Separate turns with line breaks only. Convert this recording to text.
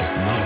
technology.